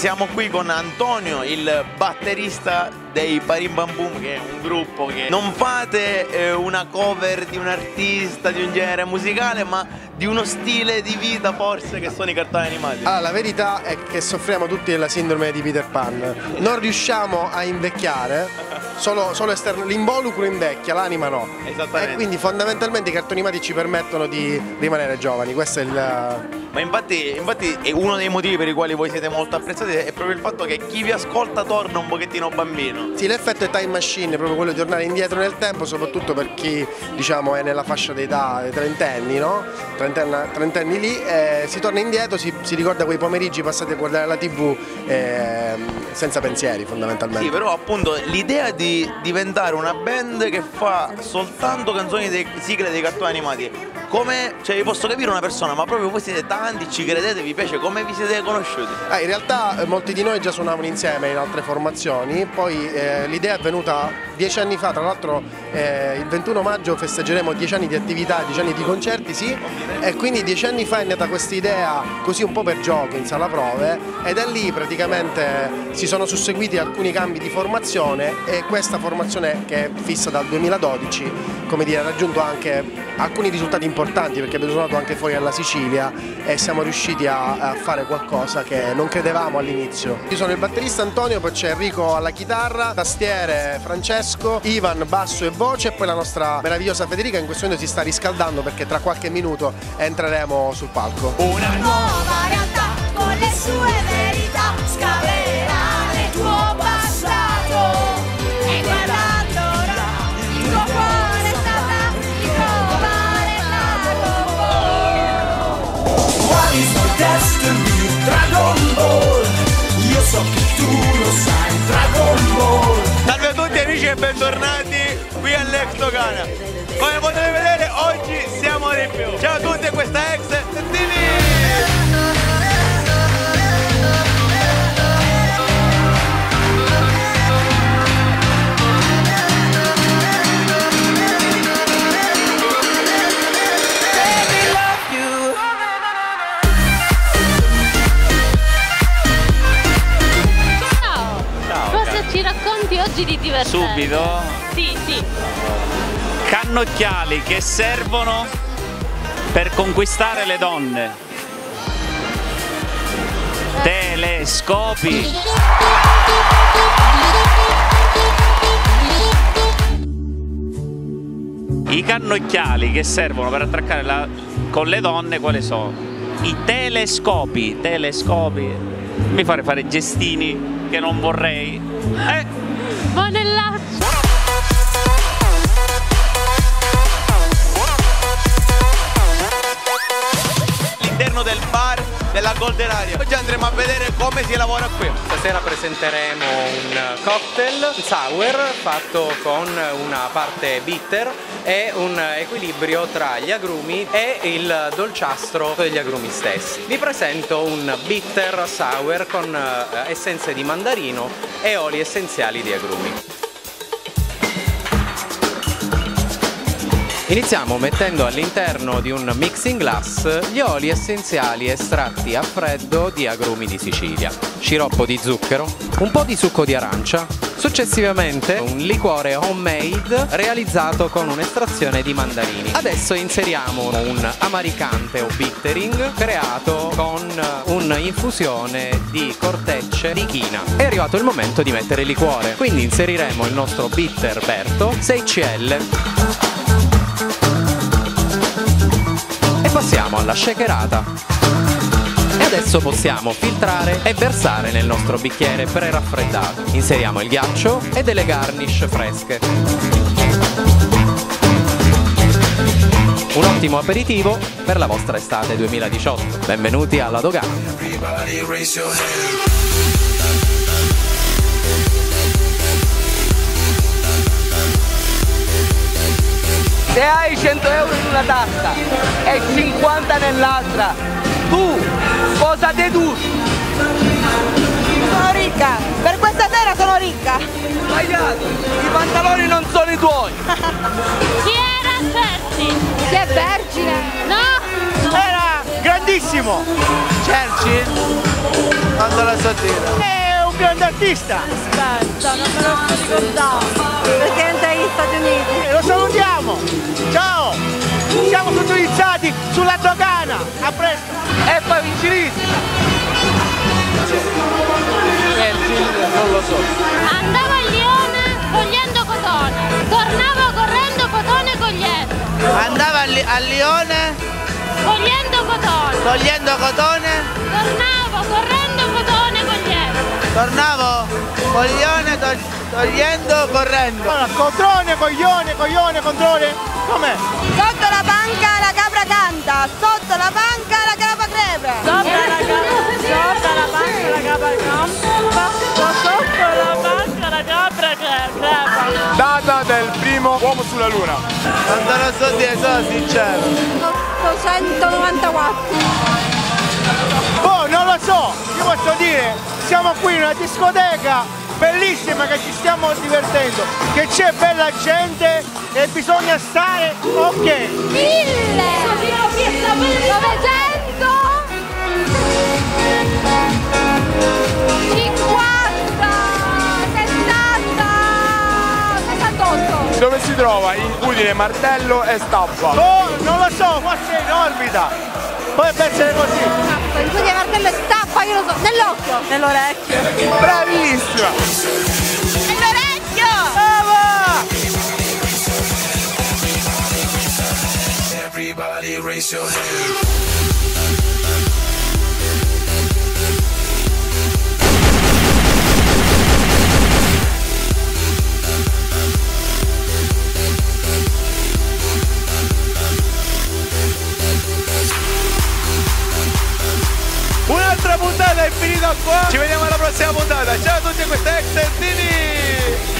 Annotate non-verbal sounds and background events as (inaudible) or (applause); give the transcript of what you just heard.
siamo qui con Antonio, il batterista dei Parim Bam Boom, che è un gruppo che non fate eh, una cover di un artista, di un genere musicale, ma di uno stile di vita forse che sono i cartoni animati. Allora, la verità è che soffriamo tutti della sindrome di Peter Pan. Non riusciamo a invecchiare, solo, solo esterno, l'involucro invecchia, l'anima no. Esattamente. E quindi fondamentalmente i cartoni animati ci permettono di rimanere giovani, questo è il... Ma infatti, infatti è uno dei motivi per i quali voi siete molto apprezzati è proprio il fatto che chi vi ascolta torna un pochettino bambino. Sì, l'effetto è time machine, proprio quello di tornare indietro nel tempo, soprattutto per chi diciamo è nella fascia d'età dei trentenni, no? Trentenna- trentenni lì, eh, si torna indietro, si, si ricorda quei pomeriggi passati a guardare la tv eh, senza pensieri fondamentalmente. Sì, però appunto l'idea di diventare una band che fa soltanto canzoni dei sigle dei cartoni animati, come, cioè vi posso capire una persona, ma proprio voi siete tanti, ci credete, vi piace, come vi siete conosciuti? Ah, in realtà eh, molti di noi già suonavano insieme in altre formazioni, poi eh, l'idea è venuta dieci anni fa, tra l'altro eh, il 21 maggio festeggeremo dieci anni di attività, dieci anni di concerti, sì, e quindi dieci anni fa è nata questa idea così un po' per gioco in sala prove e da lì praticamente si sono susseguiti alcuni cambi di formazione e questa formazione che è fissa dal 2012 come dire, ha raggiunto anche alcuni risultati importanti perché abbiamo suonato anche fuori alla Sicilia e siamo riusciti a, a fare qualcosa che non credevamo all'inizio. Io sono il batterista Antonio, poi c'è Enrico alla chitarra, tastiere Francesco, Ivan basso e voce e poi la nostra meravigliosa Federica in questo momento si sta riscaldando perché tra qualche minuto entreremo sul palco. Una nuova realtà con le sue verità scaverà e bentornati qui all'Ex Togana. Come potete vedere oggi siamo di più. Ciao a tutti, questa è Ex TV. Ci racconti oggi di divertente? Subito? Sì, sì. Cannocchiali che servono per conquistare le donne. Telescopi. I cannocchiali che servono per attraccare la- con le donne quali sono? I telescopi, telescopi. Mi fare fare gestini che non vorrei. Eh, Monellaccio. All'interno del bar della Golden Area. Oggi andremo a vedere come si lavora qui. Stasera presenteremo un cocktail sour fatto con una parte bitter e un equilibrio tra gli agrumi e il dolciastro degli agrumi stessi. Vi presento un bitter sour con eh, essenze di mandarino e oli essenziali di agrumi. Iniziamo mettendo all'interno di un mixing glass gli oli essenziali estratti a freddo di agrumi di Sicilia, sciroppo di zucchero, un po' di succo di arancia, successivamente un liquore homemade realizzato con un'estrazione di mandarini. Adesso inseriamo un amaricante o bittering creato con un'infusione di cortecce di china. È arrivato il momento di mettere il liquore, quindi inseriremo il nostro bitter Berto 6cl passiamo alla shakerata. E adesso possiamo filtrare e versare nel nostro bicchiere preraffreddato. Inseriamo il ghiaccio e delle garnish fresche. Un ottimo aperitivo per la vostra estate 2018. Benvenuti alla Dogana. Se hai 100 euro in una tasca e 50 nell'altra, tu sposate tu. Sono ricca, per questa sera sono ricca. Sbagliato, i pantaloni non sono i tuoi. (laughs) Chi era Cerci? Chi è vergine? No? Era grandissimo. Churchill. Quando la so dire. È un grande artista. Aspetta, non me lo sto Non lo so. Andavo a Lione cogliendo cotone. Tornavo correndo cotone cogliendo. Andava a, Li- a Lione Cogliendo cotone. togliendo cotone, Tornavo correndo cotone cogliendo. tornavo coglione to- togliendo correndo. Allora, cotrone, coglione, coglione, controne. Com'è? Sotto la panca la capra canta, sotto la panca la capra crepra. Sotto la sotto la panca la capra canta, Data del primo uomo sulla luna. Non te lo so dire, sono sincero. 894. Oh, non lo so. Io posso dire, siamo qui in una discoteca bellissima che ci stiamo divertendo, che c'è bella gente e bisogna stare ok. 1000. 900. Trova in Udine, Martello e Stappa. Oh, non lo so, forse è in orbita. Potrebbe essere così. In di martello e stappa, io lo so, nell'occhio. Nell'orecchio. Bravissima! Nell'orecchio! Brava! Un'altra puntata è finita qua. Ci vediamo alla prossima puntata. Ciao a tutti, questa è Extendini.